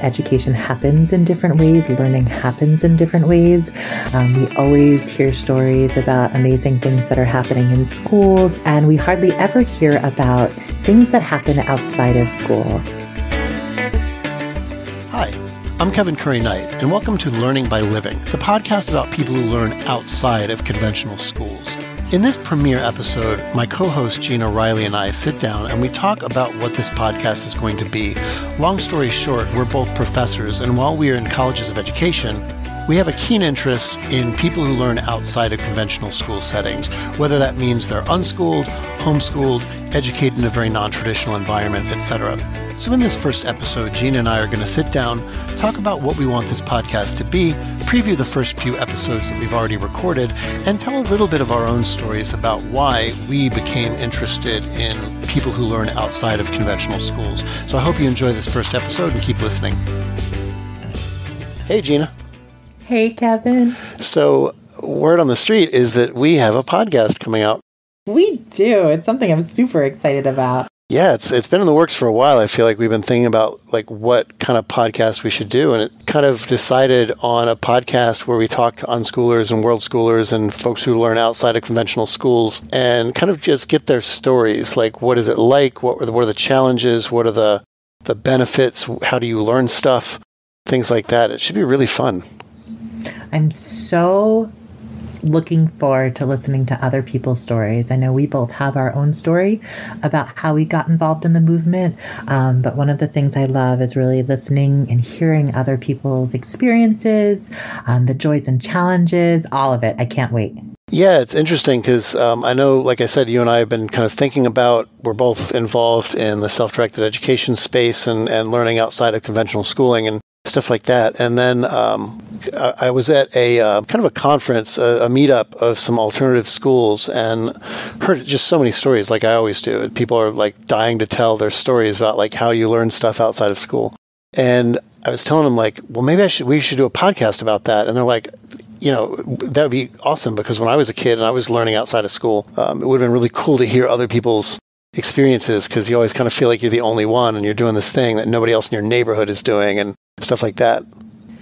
education happens in different ways, learning happens in different ways. Um, we always hear stories about amazing things that are happening in schools, and we hardly ever hear about things that happen outside of school. Hi, I'm Kevin Currie-Knight, and welcome to Learning by Living, the podcast about people who learn outside of conventional schools. In this premiere episode, my co host Gina Riley and I sit down and we talk about what this podcast is going to be. Long story short, we're both professors, and while we are in colleges of education, we have a keen interest in people who learn outside of conventional school settings, whether that means they're unschooled, homeschooled, educated in a very non traditional environment, etc. So, in this first episode, Gina and I are going to sit down, talk about what we want this podcast to be, preview the first few episodes that we've already recorded, and tell a little bit of our own stories about why we became interested in people who learn outside of conventional schools. So, I hope you enjoy this first episode and keep listening. Hey, Gina. Hey, Kevin. So, word on the street is that we have a podcast coming out. We do. It's something I'm super excited about. Yeah, it's it's been in the works for a while. I feel like we've been thinking about like what kind of podcast we should do, and it kind of decided on a podcast where we talk to unschoolers and world schoolers and folks who learn outside of conventional schools, and kind of just get their stories. Like, what is it like? What are the, what are the challenges? What are the the benefits? How do you learn stuff? Things like that. It should be really fun. I'm so looking forward to listening to other people's stories. I know we both have our own story about how we got involved in the movement, um, but one of the things I love is really listening and hearing other people's experiences, um, the joys and challenges, all of it. I can't wait. Yeah, it's interesting because um, I know, like I said, you and I have been kind of thinking about, we're both involved in the self directed education space and, and learning outside of conventional schooling. And stuff like that. And then um, I, was at a uh, kind of a conference, a, a, meetup of some alternative schools, and heard just so many stories, like I always do. People are like dying to tell their stories about like how you learn stuff outside of school. And I was telling them like, well, maybe I should we should do a podcast about that. And they're like, you know, that would be awesome because when I was a kid and I was learning outside of school, um, it would have been really cool to hear other people's experiences because you always kind of feel like you're the only one and you're doing this thing that nobody else in your neighborhood is doing. And stuff like that.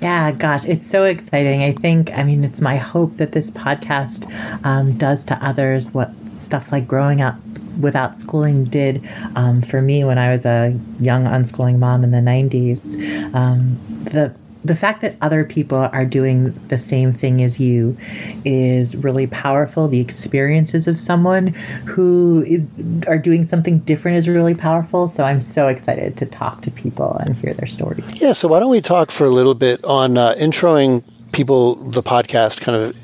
Yeah, gosh, it's so exciting. I think, I mean, it's my hope that this podcast um, does to others what stuff like growing up without schooling did um, for me when I was a young unschooling mom in the 90s. Um, the the fact that other people are doing the same thing as you is really powerful. The experiences of someone who is are doing something different is really powerful. So I'm so excited to talk to people and hear their stories. Yeah. So why don't we talk for a little bit on uh, introing people the podcast, kind of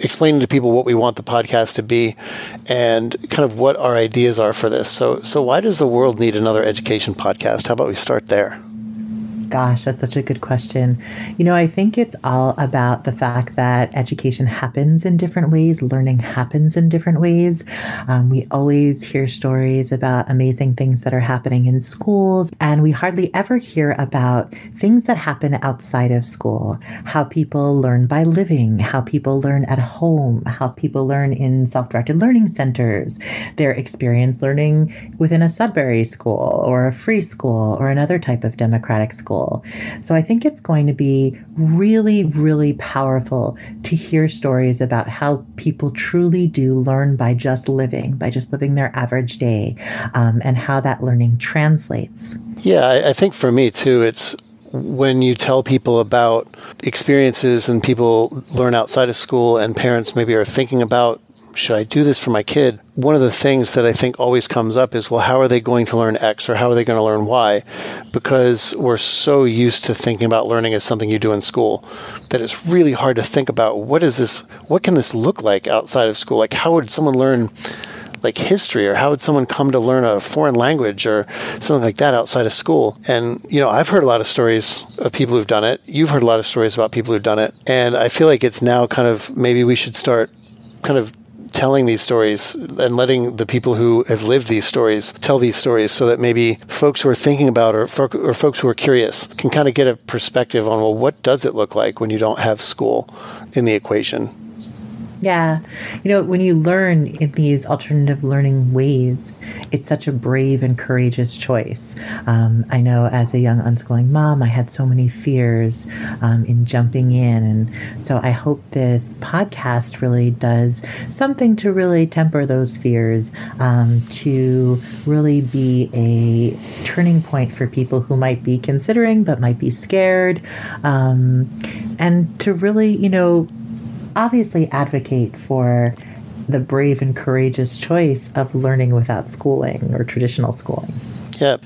explaining to people what we want the podcast to be and kind of what our ideas are for this. So so why does the world need another education podcast? How about we start there? Gosh, that's such a good question. You know, I think it's all about the fact that education happens in different ways, learning happens in different ways. Um, we always hear stories about amazing things that are happening in schools, and we hardly ever hear about things that happen outside of school how people learn by living, how people learn at home, how people learn in self directed learning centers, their experience learning within a Sudbury school or a free school or another type of democratic school school. So I think it's going to be really, really powerful to hear stories about how people truly do learn by just living, by just living their average day, um, and how that learning translates. Yeah, I, I think for me too, it's when you tell people about experiences and people learn outside of school and parents maybe are thinking about should I do this for my kid? One of the things that I think always comes up is, well, how are they going to learn X or how are they going to learn Y? Because we're so used to thinking about learning as something you do in school that it's really hard to think about what is this, what can this look like outside of school? Like, how would someone learn? like history or how would someone come to learn a foreign language or something like that outside of school and you know i've heard a lot of stories of people who've done it you've heard a lot of stories about people who've done it and i feel like it's now kind of maybe we should start kind of telling these stories and letting the people who have lived these stories tell these stories so that maybe folks who are thinking about or, or folks who are curious can kind of get a perspective on well what does it look like when you don't have school in the equation Yeah. You know, when you learn in these alternative learning ways, it's such a brave and courageous choice. Um, I know as a young unschooling mom, I had so many fears um, in jumping in. And so I hope this podcast really does something to really temper those fears, um, to really be a turning point for people who might be considering but might be scared, um, and to really, you know, obviously advocate for the brave and courageous choice of learning without schooling or traditional schooling. Yeah.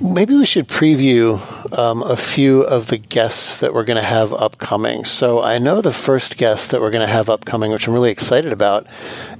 Maybe we should preview um, a few of the guests that we're going to have upcoming. So I know the first guest that we're going to have upcoming, which I'm really excited about,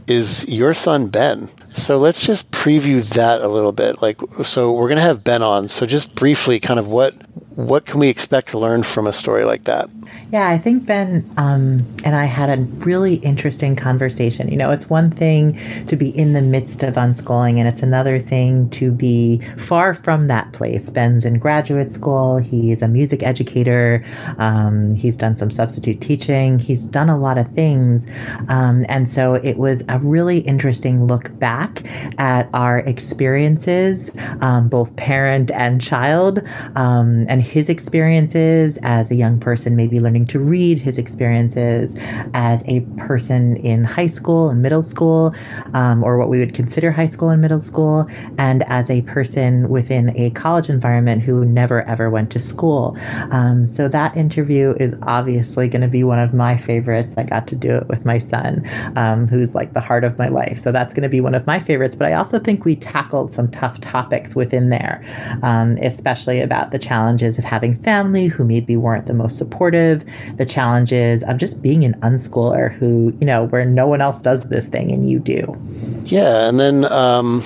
is your son Ben. So let's just preview that a little bit. Like, so we're going to have Ben on. So just briefly, kind of what what can we expect to learn from a story like that? Yeah, I think Ben um, and I had a really interesting conversation. You know, it's one thing to be in the midst of unschooling, and it's another thing to be far from that place. Ben's in graduate school, he's a music educator, um, he's done some substitute teaching, he's done a lot of things. Um, and so it was a really interesting look back at our experiences, um, both parent and child, um, and his experiences as a young person, maybe learning to read, his experiences as a person in high school and middle school, um, or what we would consider high school and middle school, and as a person within a college environment who never ever went to school. Um, so that interview is obviously going to be one of my favorites. I got to do it with my son, um, who's like the heart of my life. So that's going to be one of my favorites. But I also think we tackled some tough topics within there, um, especially about the challenges of having family who maybe weren't the most supportive, the challenges of just being an unschooler who, you know, where no one else does this thing and you do. Yeah. And then um,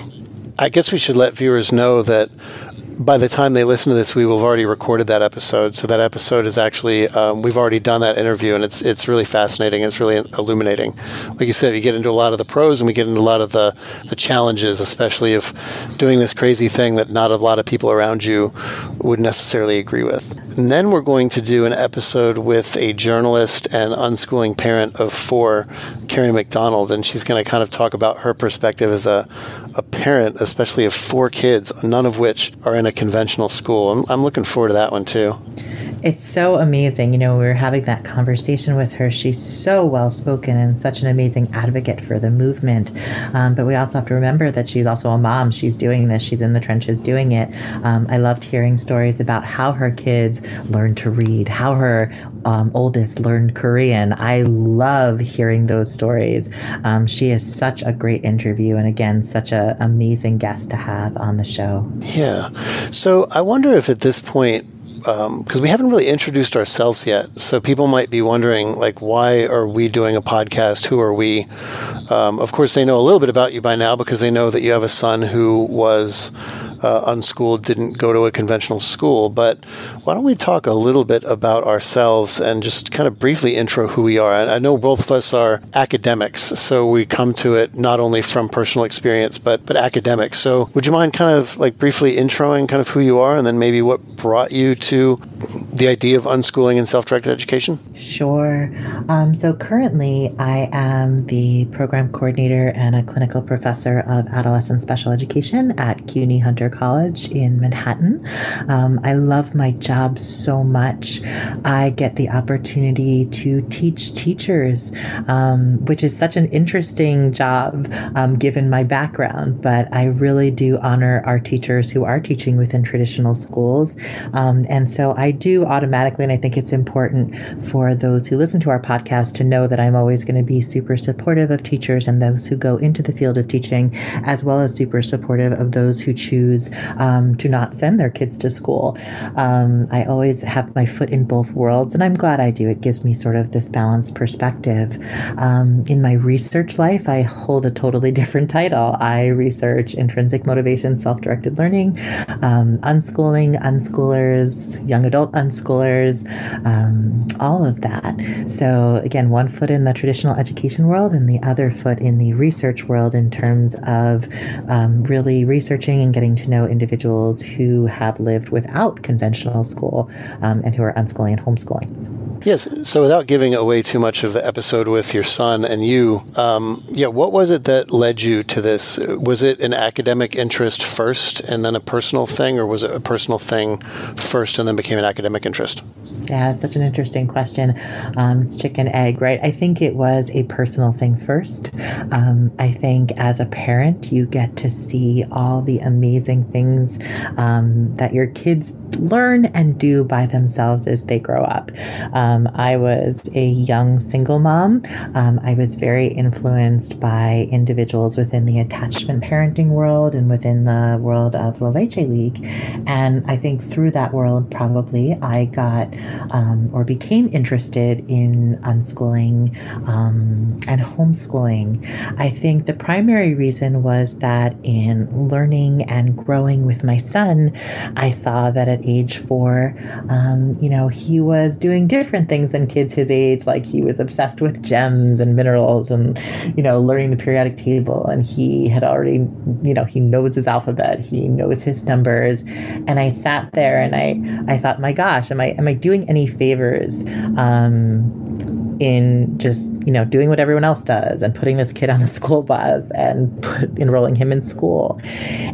I guess we should let viewers know that by the time they listen to this, we will have already recorded that episode. So that episode is actually um, we've already done that interview, and it's it's really fascinating. It's really illuminating. Like you said, you get into a lot of the pros, and we get into a lot of the the challenges, especially of doing this crazy thing that not a lot of people around you would necessarily agree with. And then we're going to do an episode with a journalist and unschooling parent of four, Kerry McDonald, and she's going to kind of talk about her perspective as a a parent, especially of four kids, none of which are in a conventional school. I'm, I'm looking forward to that one too. It's so amazing. You know, we were having that conversation with her. She's so well spoken and such an amazing advocate for the movement. Um, but we also have to remember that she's also a mom. She's doing this, she's in the trenches doing it. Um, I loved hearing stories about how her kids learned to read, how her um, oldest learned Korean. I love hearing those stories. Um, she is such a great interview and, again, such an amazing guest to have on the show. Yeah. So I wonder if at this point, because um, we haven't really introduced ourselves yet. So people might be wondering, like, why are we doing a podcast? Who are we? Um, of course, they know a little bit about you by now because they know that you have a son who was uh, unschooled, didn't go to a conventional school. But why don't we talk a little bit about ourselves and just kind of briefly intro who we are? I, know both of us are academics, so we come to it not only from personal experience, but but academics. So would you mind kind of like briefly introing kind of who you are and then maybe what brought you to the idea of unschooling and self-directed education? Sure. Um, so currently, I am the program coordinator and a clinical professor of adolescent special education at CUNY Hunter College in Manhattan. Um, I love my job so much. I get the opportunity to teach teachers, um, which is such an interesting job um, given my background, but I really do honor our teachers who are teaching within traditional schools. Um, and so I do automatically, and I think it's important for those who listen to our podcast to know that I'm always going to be super supportive of teachers and those who go into the field of teaching, as well as super supportive of those who choose um, to not send their kids to school. Um, I always have my foot in both worlds, and I'm glad I do. It gives me sort of this balanced perspective. Um, in my research life, I hold a totally different title. I research intrinsic motivation, self directed learning, um, unschooling, unschoolers, young adult unschoolers, um, all of that. So, again, one foot in the traditional education world and the other foot in the research world in terms of um, really researching and getting to know individuals who have lived without conventional school um, and who are unschooling and homeschooling. Yes. So without giving away too much of the episode with your son and you, um, yeah, what was it that led you to this? Was it an academic interest first and then a personal thing, or was it a personal thing first and then became an academic interest? Yeah, it's such an interesting question. Um, it's chicken egg, right? I think it was a personal thing first. Um, I think as a parent, you get to see all the amazing things um, that your kids learn and do by themselves as they grow up. Um, I was a young single mom. Um, I was very influenced by individuals within the attachment parenting world and within the world of La Leche League. And I think through that world, probably I got um, or became interested in unschooling um, and homeschooling. I think the primary reason was that in learning and growing with my son, I saw that at age four, um, you know, he was doing different things than kids his age. Like he was obsessed with gems and minerals and, you know, learning the periodic table. And he had already, you know, he knows his alphabet, he knows his numbers. And I sat there and I, I thought, my gosh, am I, am I doing any favors? Um, in just you know doing what everyone else does and putting this kid on a school bus and put, enrolling him in school.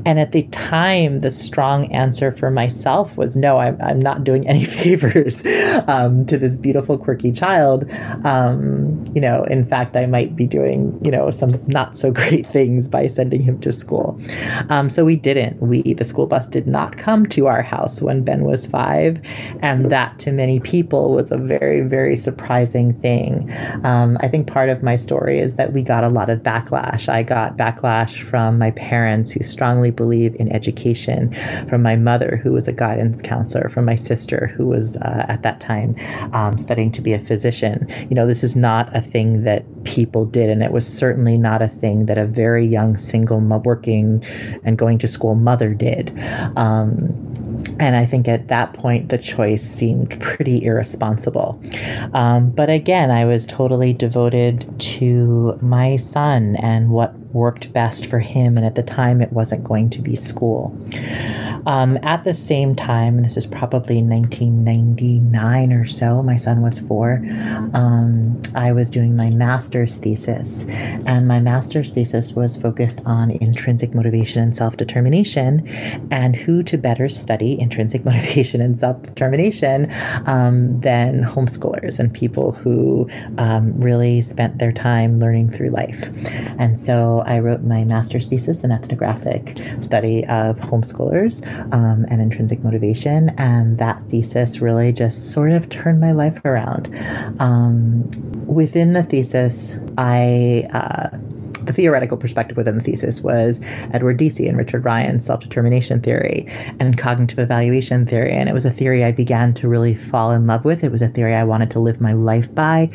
And at the time the strong answer for myself was no i'm, I'm not doing any favors um, to this beautiful quirky child. Um, you know in fact i might be doing you know some not so great things by sending him to school. Um, so we didn't. We the school bus did not come to our house when ben was five and that to many people was a very very surprising thing. Thing. I think part of my story is that we got a lot of backlash. I got backlash from my parents who strongly believe in education, from my mother, who was a guidance counselor, from my sister, who was uh, at that time um, studying to be a physician. You know, this is not a thing that people did, and it was certainly not a thing that a very young single working and going to school mother did. Um, and I think at that point, the choice seemed pretty irresponsible. Um, but again, I was totally to my son and what worked best for him. And at the time, it wasn't going to be school. Um, at the same time, this is probably 1999 or so, my son was four, um, I was doing my master's thesis. And my master's thesis was focused on intrinsic motivation and self determination, and who to better study intrinsic motivation and self determination um, than homeschoolers and people who um, really spent their time learning through life. And I wrote my master's thesis, an ethnographic study of homeschoolers um, and intrinsic motivation. And that thesis really just sort of turned my life around. Um, within the thesis, I uh, the theoretical perspective within the thesis was Edward Deci and Richard Ryan's self determination theory and cognitive evaluation theory. And it was a theory I began to really fall in love with. It was a theory I wanted to live my life by.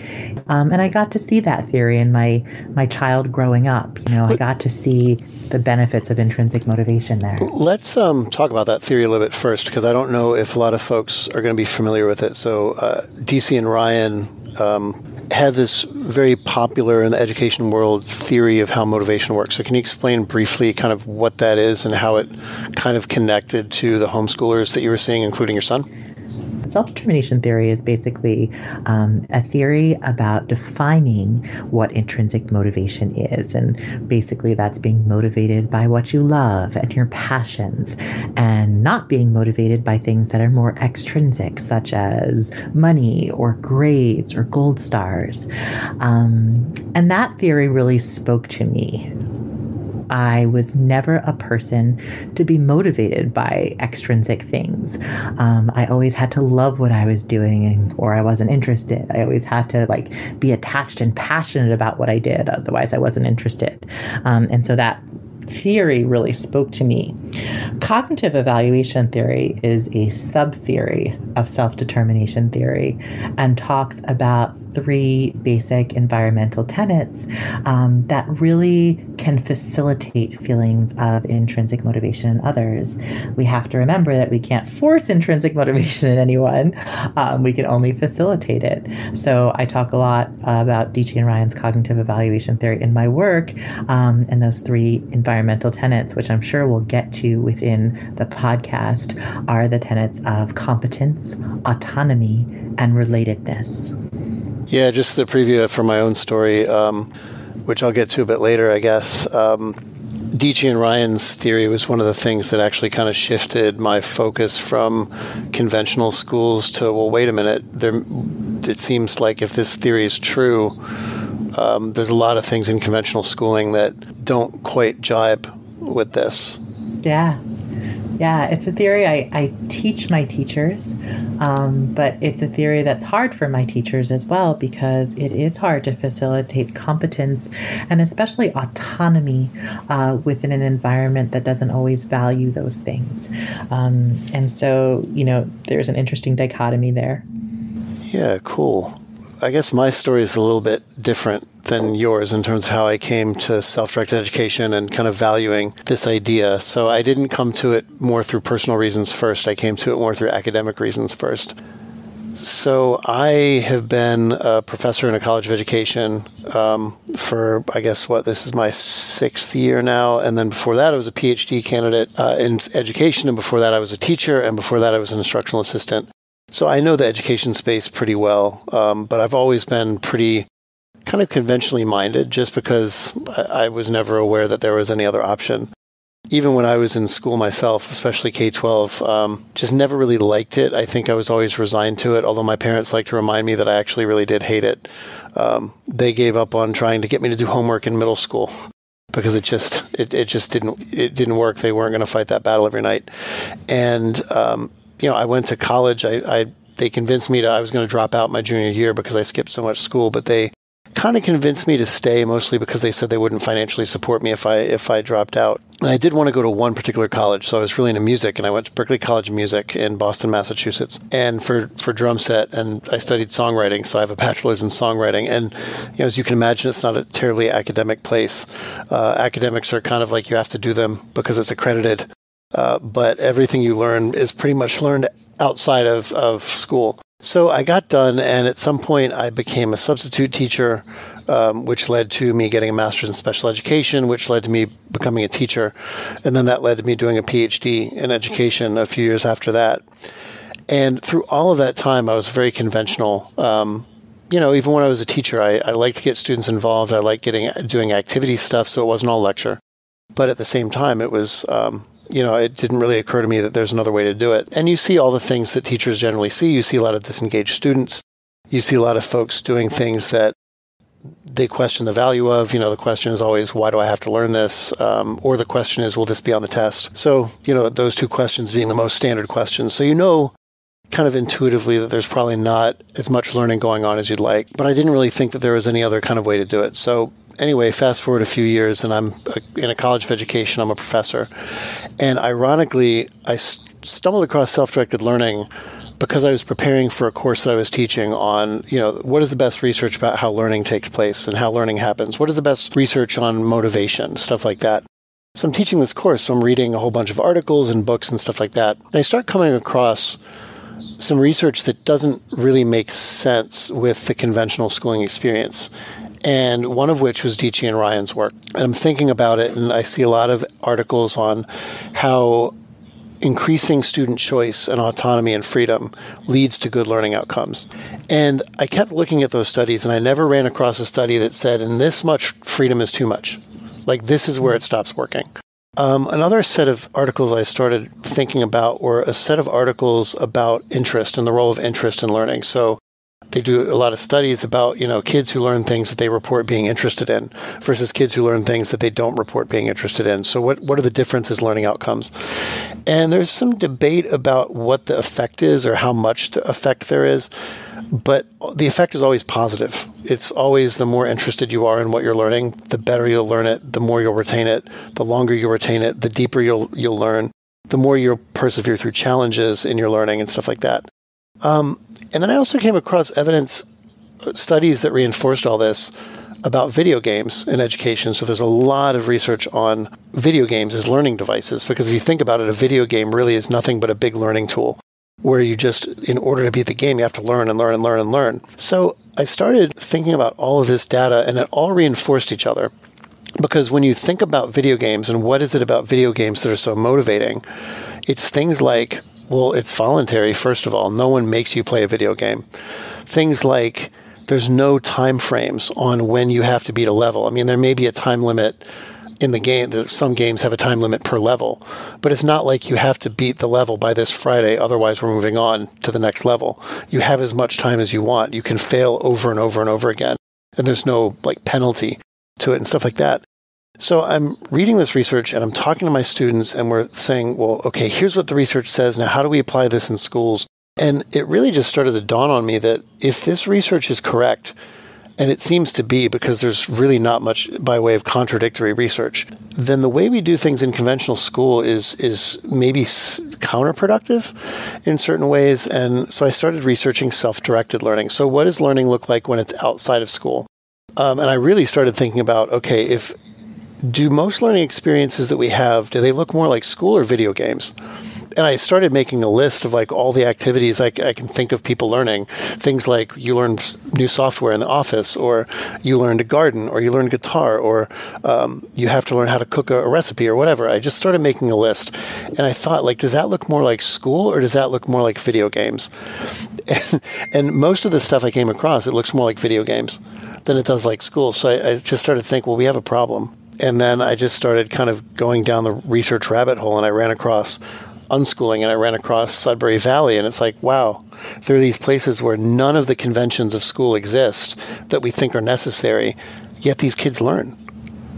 Um, and I got to see that theory in my, my child growing up. You know, I got to see the benefits of intrinsic motivation there. Let's um, talk about that theory a little bit first, because I don't know if a lot of folks are going to be familiar with it. So, uh, Deci and Ryan um, have this very popular in the education world theory of how motivation works. So, can you explain briefly kind of what that is and how it kind of connected to the homeschoolers that you were seeing, including your son? Self determination theory is basically um, a theory about defining what intrinsic motivation is. And basically, that's being motivated by what you love and your passions, and not being motivated by things that are more extrinsic, such as money or grades or gold stars. Um, and that theory really spoke to me I was never a person to be motivated by extrinsic things. Um, I always had to love what I was doing, or I wasn't interested. I always had to like be attached and passionate about what I did. Otherwise, I wasn't interested. Um, and so that theory really spoke to me. Cognitive evaluation theory is a sub theory of self determination theory and talks about three basic environmental tenets um, that really can facilitate feelings of intrinsic motivation in others. We have to remember that we can't force intrinsic motivation in anyone, um, we can only facilitate it. So I talk a lot about Deci and Ryan's cognitive evaluation theory in my work um, and those three environmental tenets, which I'm sure we'll get to within the podcast, are the tenets of competence, autonomy, and relatedness. Yeah, just the preview for my own story, um, which I'll get to a bit later, I guess. Um, Deci and Ryan's theory was one of the things that actually kind of shifted my focus from conventional schools to, well, wait a minute. There, it seems like if this theory is true, um, there's a lot of things in conventional schooling that don't quite jibe with this. Yeah. Yeah, it's a theory I, I teach my teachers, um, but it's a theory that's hard for my teachers as well because it is hard to facilitate competence and especially autonomy uh, within an environment that doesn't always value those things. Um, and so, you know, there's an interesting dichotomy there. Yeah, cool. I guess my story is a little bit different than yours in terms of how I came to self directed education and kind of valuing this idea. So I didn't come to it more through personal reasons first, I came to it more through academic reasons first. So I have been a professor in a college of education um, for, I guess, what this is my sixth year now, and then before that I was a PhD candidate uh, in education, and before that I was a teacher, and before that I was an instructional assistant. So I know the education space pretty well, um, but I've always been pretty kind of conventionally minded just because I, was never aware that there was any other option. Even when I was in school myself, especially K 12, um, just never really liked it. I think I was always resigned to it, although my parents like to remind me that I actually really did hate it. Um, they gave up on trying to get me to do homework in middle school because it just it, it just didn't it didn't work. They weren't going to fight that battle every night, and um, you know, I went to college. I, I they convinced me that I was going to drop out my junior year because I skipped so much school, but they kind of convinced me to stay mostly because they said they wouldn't financially support me if I if I dropped out. And I did want to go to one particular college, so I was really into music, and I went to Berklee College of Music in Boston, Massachusetts, and for for drum set, and I studied songwriting, so I have a bachelor's in songwriting. And you know, as you can imagine, it's not a terribly academic place. Uh, academics are kind of like you have to do them because it's accredited. Uh, but everything you learn is pretty much learned outside of, of school. So I got done, and at some point I became a substitute teacher, um, which led to me getting a master's in special education, which led to me becoming a teacher. And then that led to me doing a PhD in education a few years after that. And through all of that time, I was very conventional. Um, you know, even when I was a teacher, I, I like to get students involved. I like getting doing activity stuff, so it wasn't all lecture. But at the same time, it was um, you know, it didn't really occur to me that there's another way to do it. And you see all the things that teachers generally see. You see a lot of disengaged students. You see a lot of folks doing things that they question the value of. You know, the question is always, why do I have to learn this? Um, or the question is, will this be on the test? So, you know, those two questions being the most standard questions. So you know kind of intuitively that there's probably not as much learning going on as you'd like. But I didn't really think that there was any other kind of way to do it. So anyway, fast forward a few years, and I'm in a college of education. I'm a professor, and ironically, I stumbled across self-directed learning because I was preparing for a course that I was teaching on, you know, what is the best research about how learning takes place and how learning happens? What is the best research on motivation, stuff like that. So I'm teaching this course, so I'm reading a whole bunch of articles and books and stuff like that. And I start coming across some research that doesn't really make sense with the conventional schooling experience and one of which was Deci and Ryan's work. And I'm thinking about it, and I see a lot of articles on how increasing student choice and autonomy and freedom leads to good learning outcomes. And I kept looking at those studies, and I never ran across a study that said, and this much freedom is too much. Like, this is where it stops working. Um, another set of articles I started thinking about were a set of articles about interest and the role of interest in learning. So, they do a lot of studies about you know kids who learn things that they report being interested in versus kids who learn things that they don't report being interested in. So what what are the differences learning outcomes? And there's some debate about what the effect is or how much the effect there is but the effect is always positive. It's always the more interested you are in what you're learning the better you'll learn it the more you'll retain it the longer you retain it the deeper you'll you'll learn the more you'll persevere through challenges in your learning and stuff like that. Um, and then I also came across evidence studies that reinforced all this about video games in education. So there's a lot of research on video games as learning devices because if you think about it, a video game really is nothing but a big learning tool where you just, in order to beat the game, you have to learn and learn and learn and learn. So I started thinking about all of this data and it all reinforced each other. Because when you think about video games and what is it about video games that are so motivating, it's things like, well, it's voluntary, first of all. No one makes you play a video game. Things like, there's no time frames on when you have to beat a level. I mean, there may be a time limit in the game that some games have a time limit per level, but it's not like you have to beat the level by this Friday, otherwise we're moving on to the next level. You have as much time as you want. You can fail over and over and over again, and there's no like penalty to it and stuff like that. So I'm reading this research and I'm talking to my students and we're saying, well, okay, here's what the research says. Now, how do we apply this in schools? And it really just started to dawn on me that if this research is correct, and it seems to be because there's really not much by way of contradictory research, then the way we do things in conventional school is is maybe counterproductive in certain ways. And so I started researching self-directed learning. So what does learning look like when it's outside of school? Um, and I really started thinking about okay, if do most learning experiences that we have do they look more like school or video games? And I started making a list of like all the activities I, I, can think of people learning. Things like you learn new software in the office, or you learn to garden, or you learn guitar, or um, you have to learn how to cook a, a, recipe, or whatever. I just started making a list, and I thought, like, does that look more like school, or does that look more like video games? And, and most of the stuff I came across, it looks more like video games than it does like school. So I, I just started to think, well, we have a problem. And then I just started kind of going down the research rabbit hole, and I ran across unschooling and I ran across Sudbury Valley and it's like, wow, there are these places where none of the conventions of school exist that we think are necessary, yet these kids learn.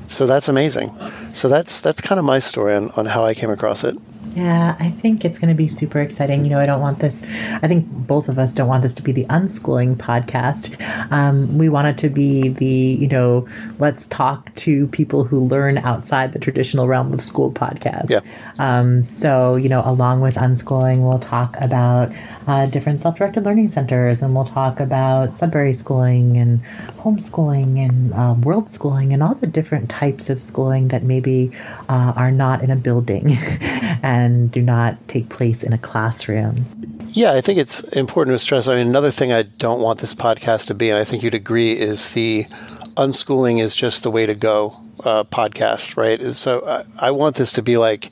So that's amazing. So that's that's kind of my story on, on how I came across it. Yeah, I think it's going to be super exciting. You know, I don't want this, I think both of us don't want this to be the unschooling podcast. Um, we want it to be the, you know, let's talk to people who learn outside the traditional realm of school podcast. Yeah. Um, so, you know, along with unschooling, we'll talk about uh, different self directed learning centers and we'll talk about Sudbury schooling and homeschooling and uh, world schooling and all the different types of schooling that maybe uh, are not in a building. and and do not take place in a classroom. Yeah, I think it's important to stress. I mean, another thing I don't want this podcast to be, and I think you'd agree, is the unschooling is just the way to go uh, podcast, right? so I, I want this to be like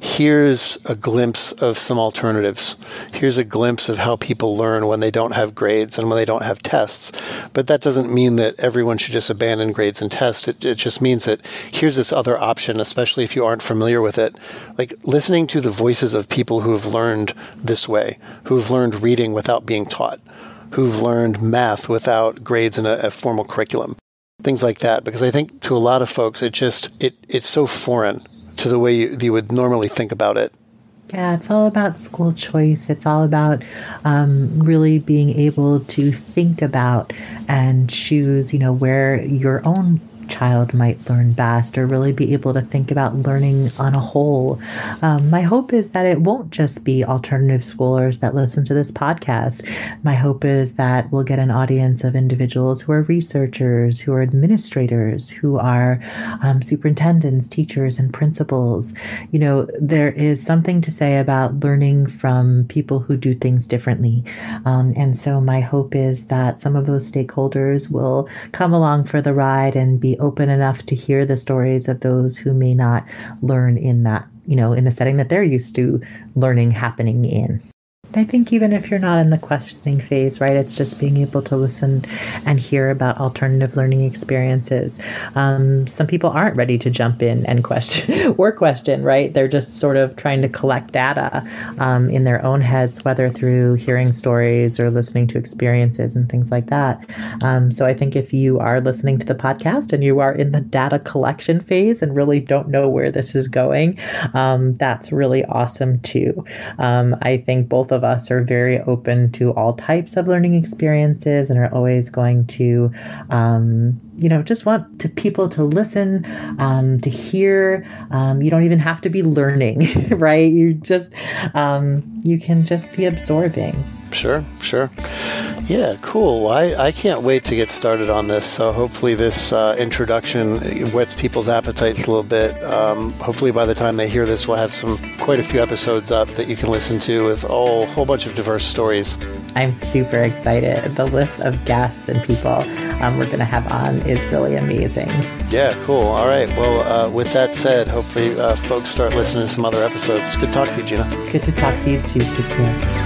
here's a glimpse of some alternatives. Here's a glimpse of how people learn when they don't have grades and when they don't have tests. But that doesn't mean that everyone should just abandon grades and tests. It, it just means that here's this other option, especially if you aren't familiar with it. Like listening to the voices of people who have learned this way, who've learned reading without being taught, who've learned math without grades in a, a formal curriculum things like that because i think to a lot of folks it just it it's so foreign to the way you, you would normally think about it. Yeah, it's all about school choice. It's all about um, really being able to think about and choose, you know, where your own child might learn best or really be able to think about learning on a whole. Um, my hope is that it won't just be alternative schoolers that listen to this podcast. My hope is that we'll get an audience of individuals who are researchers, who are administrators, who are um, superintendents, teachers, and principals. You know, there is something to say about learning from people who do things differently. Um, and so my hope is that some of those stakeholders will come along for the ride and be open enough to hear the stories of those who may not learn in that, you know, in the setting that they're used to learning happening in. I think even if you're not in the questioning phase, right, it's just being able to listen and hear about alternative learning experiences. Um, some people aren't ready to jump in and question or question, right? They're just sort of trying to collect data um, in their own heads, whether through hearing stories or listening to experiences and things like that. Um, so I think if you are listening to the podcast and you are in the data collection phase and really don't know where this is going, um, that's really awesome too. Um, I think both of us are very open to all types of learning experiences and are always going to, um, you know, just want to people to listen, um, to hear. Um, you don't even have to be learning, right? You just, um, you can just be absorbing. Sure, sure. Yeah, cool. Well, I, I can't wait to get started on this. So hopefully, this uh, introduction whets people's appetites a little bit. Um, hopefully, by the time they hear this, we'll have some quite a few episodes up that you can listen to with a whole, bunch of diverse stories. I'm super excited. The list of guests and people um, we're going to have on is really amazing. Yeah, cool. All right. Well, uh, with that said, hopefully, uh, folks start listening to some other episodes. Good to talk to you, Gina. Good to talk to you too. Care.